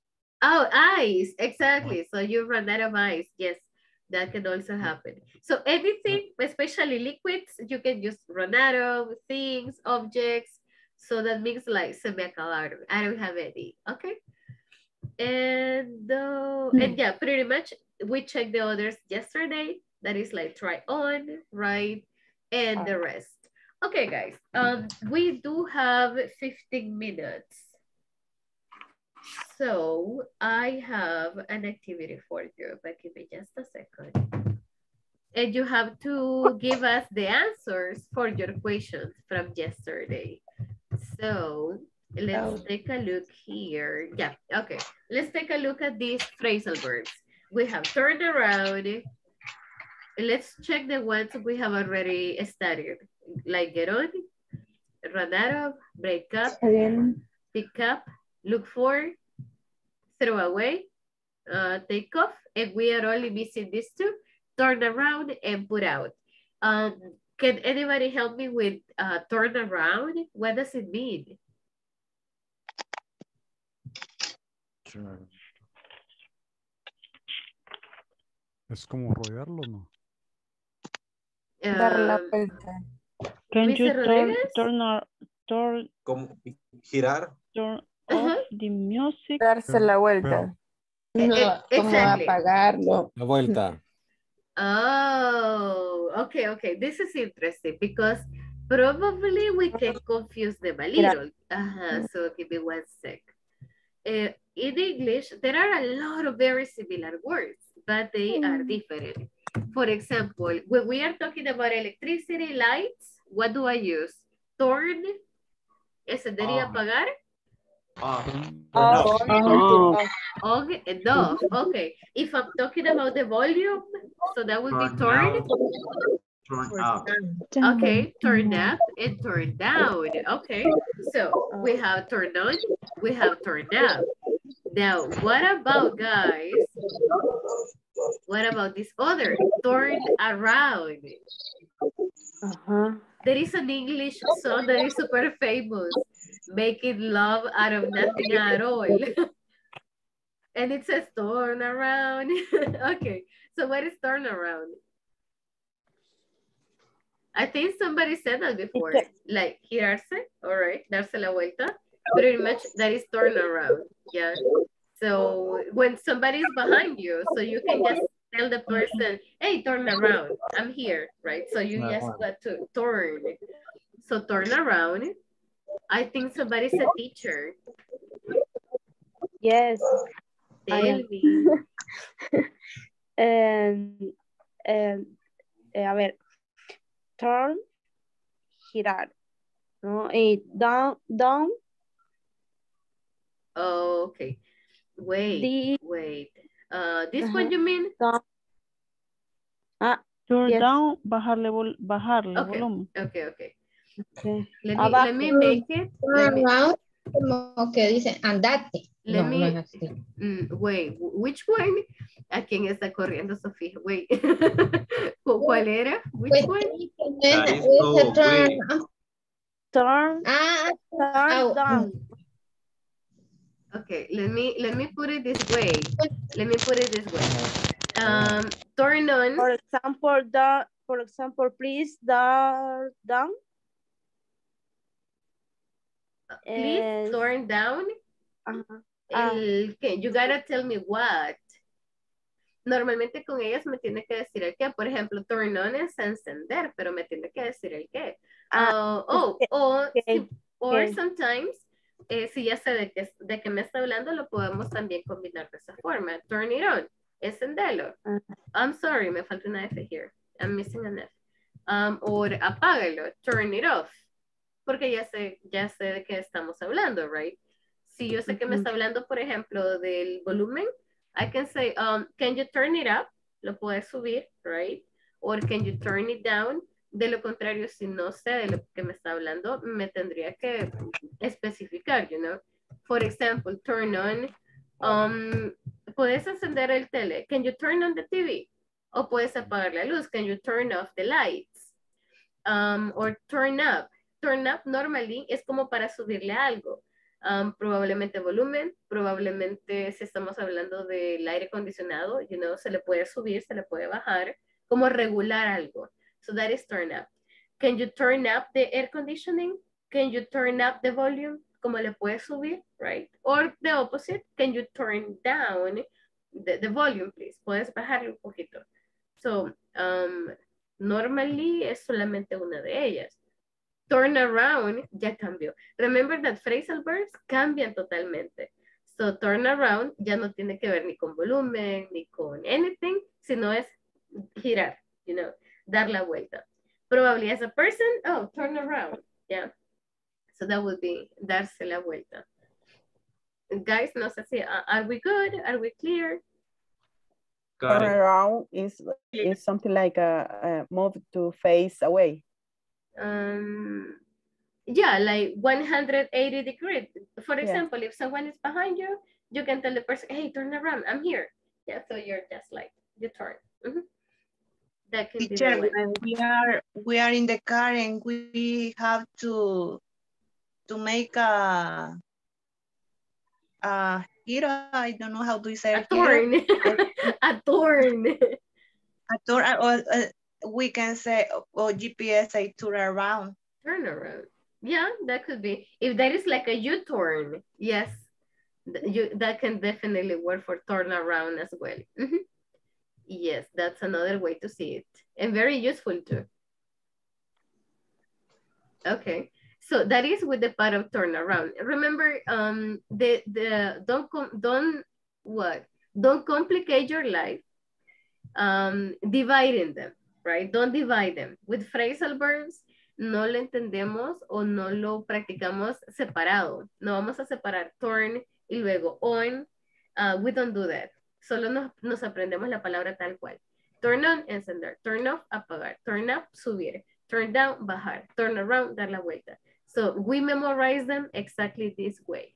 Oh, ice, exactly. So you run out of ice. Yes, that can also happen. So anything, especially liquids, you can just run out of things, objects. So that means like se me acabaron. I don't have any. Okay. And uh, and yeah, pretty much we checked the others yesterday. That is like try on, right? And the rest. Okay, guys. Um, we do have 15 minutes. So I have an activity for you, but give me just a second. And you have to give us the answers for your questions from yesterday. So let's Oh. take a look here. Yeah, okay. Let's take a look at these phrasal verbs. We have turned around. Let's check the ones we have already studied. Like get on, run out of, break up, Again. pick up, look for, throw away, uh, take off, and we are only missing these two, turn around and put out. Um, can anybody help me with uh, turn around? What does it mean? Es como rodearlo, ¿no? Dar la Um, vuelta. Can you turn, turn, a- turn, Como girar. turn Ajá. off the music? Darse la vuelta. No, Eh, como exactly. apagarlo. La vuelta. Oh, okay, okay. This is interesting because probably we can confuse them a little. Uh-huh, so give me one sec. Uh, in English, there are a lot of very similar words, but they are different. For example, when we are talking about electricity, lights, what do I use? Turn, encender eh, y On. apagar, Ah, Oh, Oh. on and off. Okay, if I'm talking about the volume, so that would be Turn turn. turn up. Okay, turn up and turn down. Okay, so we have turn on, we have turn up. Now, what about guys? What about this other? Turn around. Ajá. There is an English oh, song that is super famous, making love out of nothing at all. and it says turn around. okay, so what is turn around? I think somebody said that before, like girarse, all right, darse la vuelta. Pretty much that is turn around, yeah. So when somebody's behind you, so you can just tell the person, hey, turn around, I'm here, right? So you just got to turn. So turn around. I think somebody's a teacher. Yes. Tell me. And, and, eh, a ver, turn, girar, ¿no? Y down, down, Oh, okay. Wait, The- wait. Uh, this Ajá. one you mean? down. Ah, Turn Yes. down, bajarle, vol- bajarle Okay, volumen. okay, okay. okay. Let me, let me make it. Let me, Around, como que dice, andate. let No, me, no mm, wait, which one? ¿A quién está corriendo, Sofía? Wait. ¿Cu- ¿Cuál era? Which Pues, one? So turn up. Turn, Ah, turn Ow. down. Okay, let me, let me put it this way. Let me put it this way. Um, turn on, For example, down, for example, please, down, down. please Eh, turn down. Ah. El que you gotta tell me what. Normalmente con ellas me tiene que decir el qué. Por ejemplo, turn on es encender, pero me tiene que decir el qué. Ah, Ah, oh, o si- or sometimes, eh, si ya sé de qué, de qué me está hablando, lo podemos también combinar de esa forma. Turn it on, encenderlo. Ah. I'm sorry, me falta una F here. I'm missing an F. Um, or apágalo, turn it off. Porque ya sé, ya sé de qué estamos hablando, right? Si yo sé que me está hablando, por ejemplo, del volumen, I can say, um, can you turn it up? Lo puedes subir, right? Or can you turn it down? De lo contrario, si no sé de lo que me está hablando, me tendría que especificar, you know. For example, turn on, um, puedes encender el tele. Can you turn on the TV? O puedes apagar la luz. Can you turn off the lights? Um, or turn up. Turn up normally es como para subirle algo. Um, probablemente volumen, probablemente si estamos hablando del aire acondicionado, you know, se le puede subir, se le puede bajar, como regular algo. So that is turn up. Can you turn up the air conditioning? Can you turn up the volume? Como le puedes subir, right? Or the opposite, can you turn down the, the volume, please? Puedes bajarle un poquito. So, um, normally es solamente una de ellas. Turn around ya cambió. Remember that phrasal verbs cambian totalmente. So turn around ya no tiene que ver ni con volumen, ni con anything, sino es girar, you know, dar la vuelta. Probably as a person, oh, turn around, yeah. So that would be darse la vuelta. Guys, no sé si, uh, are we good? Are we clear? Got Turn it. around is, is something like a, a move to face away. Um, yeah, like 180 degrees. For Yeah. example, if someone is behind you, you can tell the person, hey, turn around, I'm here. Yeah, so you're just like, you turn. Mhm. That can Teacher, when we are we are in the car and we have to to make a a giro, I don't know how to say A turn. a turn. A turn, or uh, we can say, or GPS say turn around. Turn around. Yeah, that could be. If that is like a U-turn, yes, you, that can definitely work for turn around as well. Mhm. Yes, that's another way to see it. And very useful too. Okay, so that is with the part of turnaround. Remember, um, the the don't don't what don't complicate your life. Um, dividing them, right? Don't divide them with phrasal verbs. No lo entendemos o no lo practicamos separado. No vamos a separar turn y luego on. Uh, we don't do that. Solo nos, aprendemos la palabra tal cual. Turn on, encender. Turn off, apagar. Turn up, subir. Turn down, bajar. Turn around, dar la vuelta. So we memorize them exactly this way.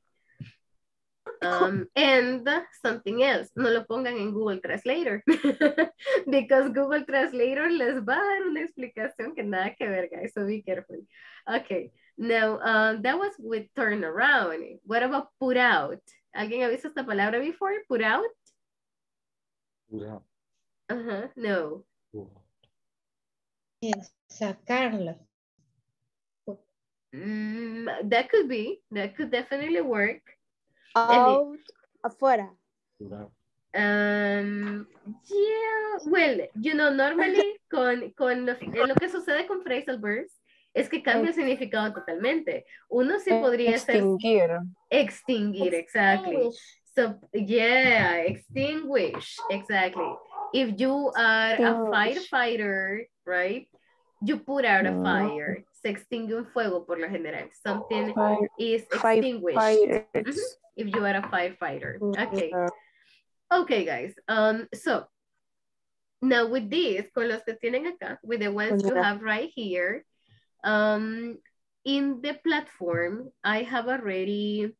Um, and something else, no lo pongan en Google Translator. Because Google Translator les va a dar una explicación que nada que ver, guys. So be careful. Okay. Now, um, that was with turn around. What about put out? ¿Alguien ha visto esta palabra before? Put out? No. Sacarla. Mm, that could be. That could definitely work. Out, afuera. Um, yeah, well, you know, normally con, con lo, eh, lo que sucede con phrasal verbs es que cambia el significado totalmente. Uno sí podría ser... Extinguir. Extinguir, exactly. So, yeah, extinguish, exactly. If you are a firefighter, right? You put out a Mm. fire. Se extingue un fuego por lo general. Something Fire- is extinguished. fires. Mhm. If you are a firefighter. Okay. Okay, guys. Um, so now with this, con los que tienen acá, with the ones you have right here, um, in the platform, I have already,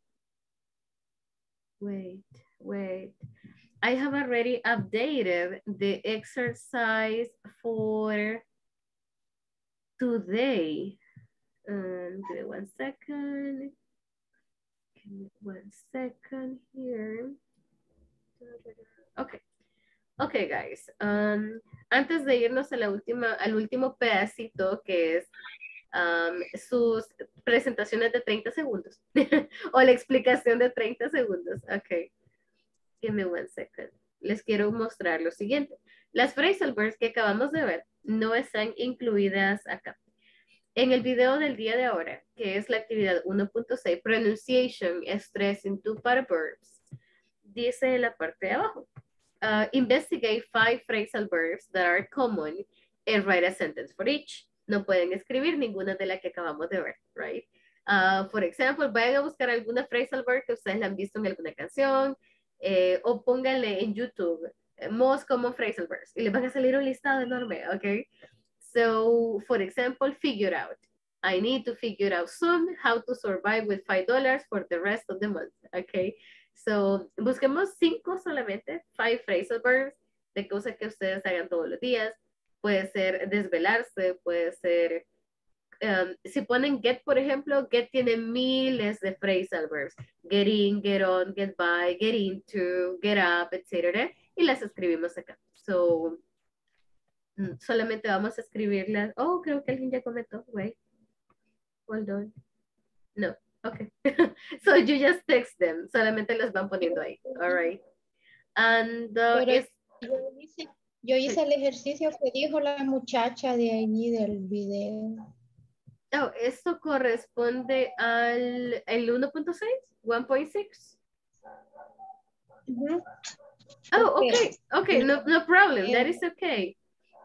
wait, wait. I have already updated the exercise for today. Um, give me one second. Give me one second here. Okay. Okay, guys. Um, antes de irnos a la última, al último pedacito que es sus presentaciones de 30 segundos o la explicación de 30 segundos. Ok. Give me one second. Les quiero mostrar lo siguiente. Las phrasal verbs que acabamos de ver no están incluidas acá. En el video del día de ahora, que es la actividad 1.6, Pronunciation, Stress in Two-Part Verbs, dice en la parte de abajo, uh, investigate five phrasal verbs that are common and write a sentence for each. No pueden escribir ninguna de las que acabamos de ver, right? Uh, for example, vayan a buscar alguna phrasal verb que ustedes la han visto en alguna canción eh, o pónganle en YouTube eh, most common phrasal verbs y les van a salir un listado enorme, ¿ok? So, for example, figure out. I need to figure out soon how to survive with $5 for the rest of the month, okay? So, busquemos cinco solamente, five phrasal verbs de cosas que ustedes hagan todos los días. Puede ser desvelarse, puede ser, um, si ponen get, por ejemplo, get tiene miles de phrasal verbs. Get in, get on, get by, get into, get up, etc. Y las escribimos acá. So, mm, solamente vamos a escribirlas. Oh, creo que alguien ya comentó. Wait. Hold on. No. Okay. so you just text them. Solamente las van poniendo ahí. All right. And uh, Pero es- yo hice, el ejercicio que dijo la muchacha de allí del video. oh, esto corresponde al el 1.6, 1.6. Ujú. Oh, Okay. okay. No, no problem. That Yeah. is okay.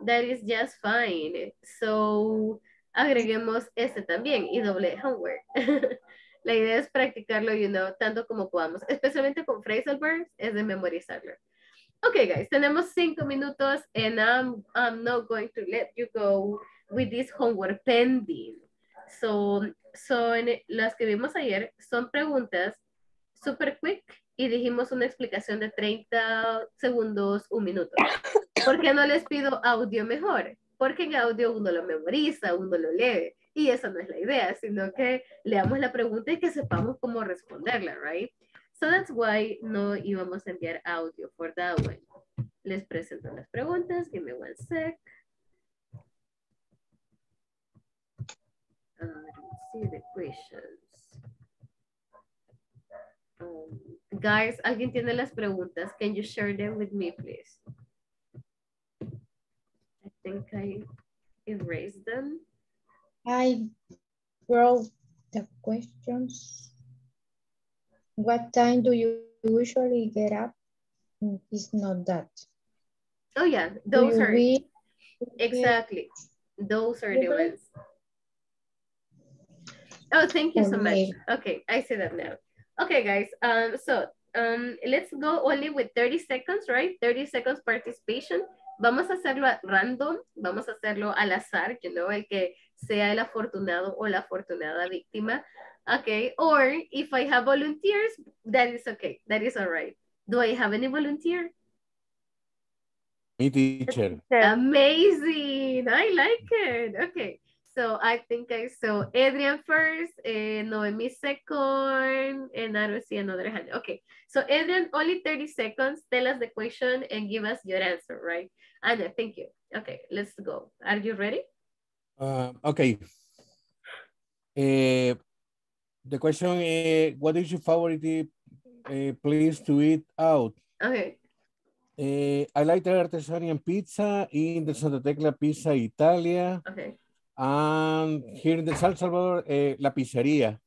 That is just fine. So, agreguemos este también y doble homework. La idea es practicarlo, you know, tanto como podamos, especialmente con phrasal verbs, es de memorizarlo. Okay, guys, tenemos cinco minutos and I'm, I'm not going to let you go with this homework pending. So, son las que vimos ayer son preguntas super quick y dijimos una explicación de 30 segundos, un minuto. ¿Por qué no les pido audio mejor? Porque en audio uno lo memoriza, uno lo lee. Y esa no es la idea, sino que leamos la pregunta y que sepamos cómo responderla, right? So that's why no íbamos a enviar audio for that one. Les presento las preguntas. Give me one sec. Uh, see the questions. Um, guys, ¿alguien tiene las preguntas? Can you share them with me, please? I think I erased them. I wrote the questions. What time do you usually get up? It's not that. Oh yeah, those are read? exactly. Those are the ones. Oh, thank you so much. Okay. Okay, I see that now. Okay, guys. Um, so um, let's go only with 30 seconds, right? 30 seconds participation. Vamos a hacerlo a random, vamos a hacerlo al azar, you know, el que sea el afortunado o la afortunada víctima. Okay, or if I have volunteers, that is okay. That is all right. Do I have any volunteer? Me teacher. Amazing. I like it. Okay. So I think I saw Adrian first, and Noemi second, and I don't see another hand. Okay. So Adrian, only 30 seconds. Tell us the question and give us your answer, right? Anna, thank you. Okay, let's go. Are you ready? Uh, okay. Uh, the question is, what is your favorite uh, place to eat out? Okay. Uh, I like the artisan pizza in the Santa Tecla Pizza Italia. Okay. And here in the San Salvador, uh, La Pizzeria.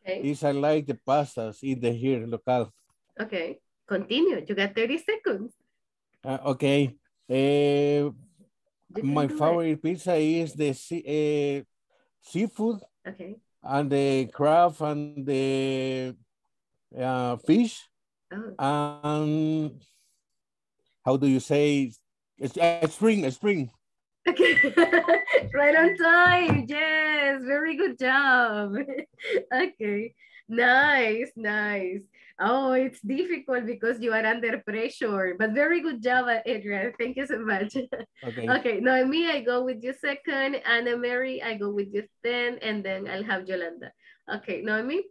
Okay. Is I like the pastas in the here local. Okay. Continue. You got 30 seconds. Uh, okay. Uh, my do it. favorite pizza is the sea, uh, seafood Okay. And the crab and the uh, fish. Oh. And how do you say? It's a spring, a spring. Okay. right on time. Yes. Very good job. okay. Nice, nice. Oh, it's difficult because you are under pressure, but very good job, Adrian. Thank you so much. Okay. Okay, Noemi, I go with you second. Anna Mary, I go with you then, and then I'll have Yolanda. Okay, Noemi,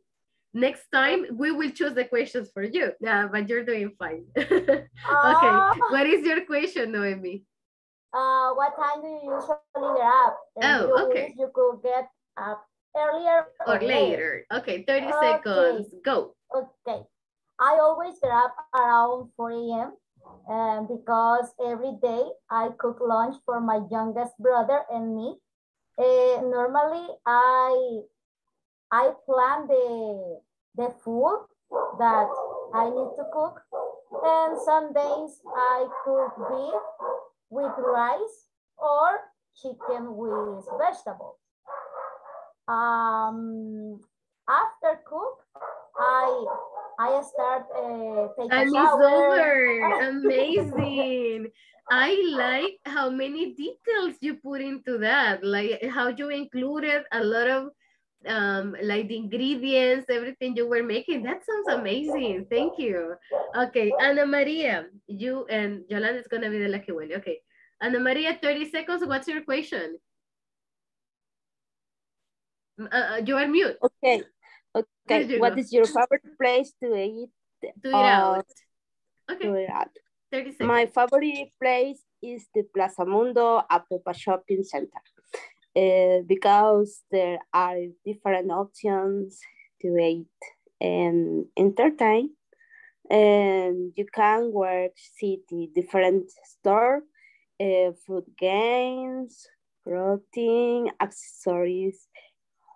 next time we will choose the questions for you. Yeah, but you're doing fine. okay, what is your question, Noemi? Uh, what time do you usually get up? And Oh, you okay. You could get up earlier Or later. Okay, 30 Okay. seconds. Go. Okay. I always get up around 4 a.m. Um, because every day I cook lunch for my youngest brother and me. Uh, normally I I plan the the food that I need to cook. And some days I cook beef with rice or chicken with vegetables. Um, after cook, I I start uh, And shower. over. Amazing. I like how many details you put into that. Like how you included a lot of um like the ingredients, everything you were making. That sounds amazing. Thank you. Okay, Ana Maria, you and Yolanda is gonna be the lucky one. Okay. Ana Maria, 30 seconds. What's your question? Uh, uh, you are mute. Okay. Okay. What go. is your favorite place to eat? To eat uh, out. Okay. to eat out? 30 seconds. My favorite place is the Plaza Mundo Apopa Shopping Center uh, because there are different options to eat and entertain. And you can work, see the different store, uh, food games, clothing, accessories,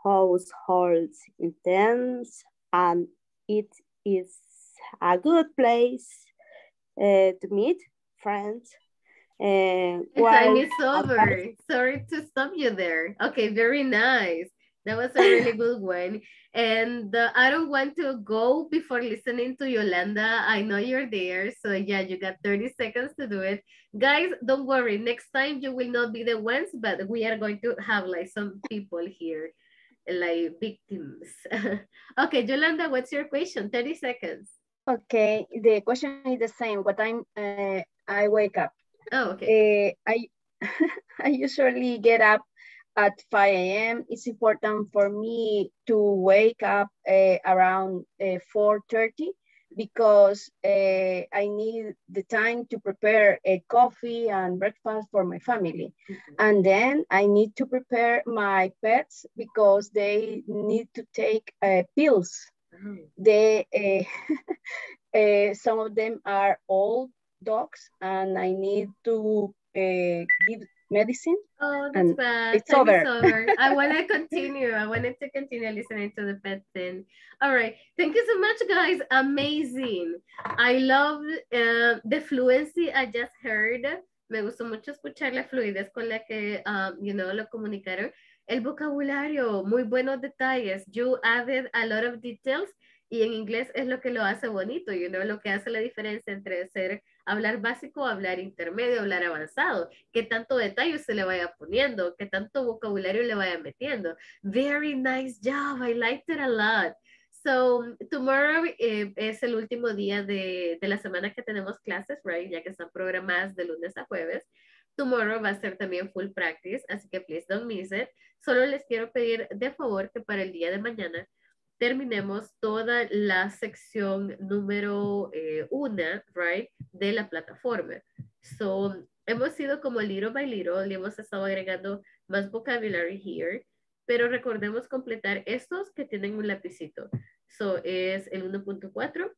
household items, and it is a good place uh, to meet friends. And time is over. Sorry to stop you there. Okay, very nice. That was a really good one. And uh, I don't want to go before listening to Yolanda. I know you're there. So yeah, you got 30 seconds to do it. Guys, don't worry. Next time you will not be the ones, but we are going to have like some people here, like victims. okay, Yolanda, what's your question? 30 seconds. Okay, the question is the same. What time uh, I wake up? Oh, okay. Uh, I I usually get up at 5 a.m. It's important for me to wake up uh, around uh, 4.30 because uh, I need the time to prepare a coffee and breakfast for my family. And then I need to prepare my pets because they need to take uh, pills. They, uh, uh, some of them are old dogs and I need to uh, give medicine. Oh, that's bad. It's Time over. over. I want to continue. I wanted to continue listening to the pet thing. All right. Thank you so much, guys. Amazing. I love uh, the fluency I just heard. Me gustó mucho escuchar la fluidez con la que, um, you know, lo comunicaron. El vocabulario, muy buenos detalles. You added a lot of details y en inglés es lo que lo hace bonito, you know, lo que hace la diferencia entre ser hablar básico, hablar intermedio, hablar avanzado, qué tanto detalle se le vaya poniendo, qué tanto vocabulario le vaya metiendo. Very nice job, I liked it a lot. So, tomorrow eh, es el último día de, de la semana que tenemos clases, right? Ya que están programadas de lunes a jueves. Tomorrow va a ser también full practice, así que please don't miss it. Solo les quiero pedir de favor que para el día de mañana terminemos toda la sección número eh, una, right, de la plataforma. So, hemos sido como little by little, le hemos estado agregando más vocabulary here, pero recordemos completar estos que tienen un lapicito. So, es el 1.4,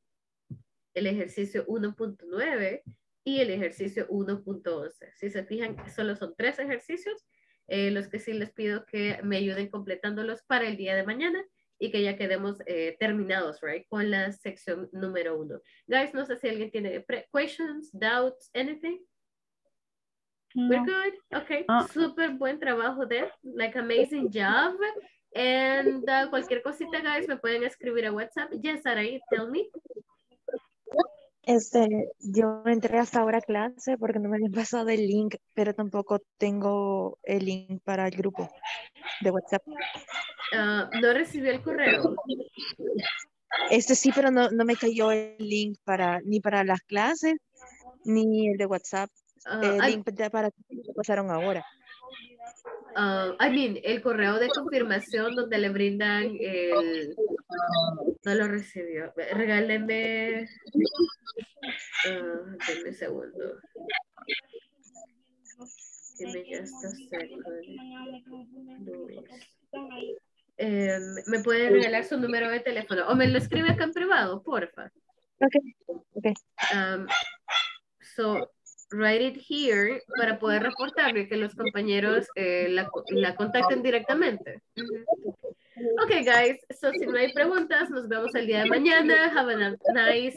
el ejercicio 1.9 y el ejercicio 1.11. Si se fijan, solo son tres ejercicios, eh, los que sí les pido que me ayuden completándolos para el día de mañana y que ya quedemos eh, terminados, right, con la sección número uno. Guys, no sé si alguien tiene questions, doubts, anything? We're good? Okay, Ah. super buen trabajo there, like amazing job. And uh, cualquier cosita, guys, me pueden escribir a WhatsApp. Yes, Araí, tell me. Este, yo entré hasta ahora a clase porque no me habían pasado el link, pero tampoco tengo el link para el grupo de WhatsApp. Ah, no recibió el correo. Este sí, pero no, no me cayó el link para ni para las clases ni el de WhatsApp. Ah, el link de- para lo pasaron ahora. Ah, I mean, el correo de confirmación donde le brindan el... No lo recibió. Regálenme... ah, denme un segundo. Eh, ¿Me puede regalar su número de teléfono? O me lo escribe acá en privado, porfa. Ok, ok. Um, so, write it here para poder reportarle que los compañeros eh, la, la contacten directamente. Ujú. Ok, guys, so si no hay preguntas, nos vemos el día de mañana. Have a nice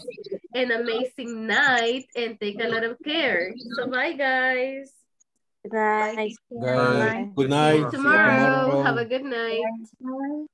and amazing night and take a lot of care. So, bye, guys. Nice. Guys, good night. Tomorrow. have a good night.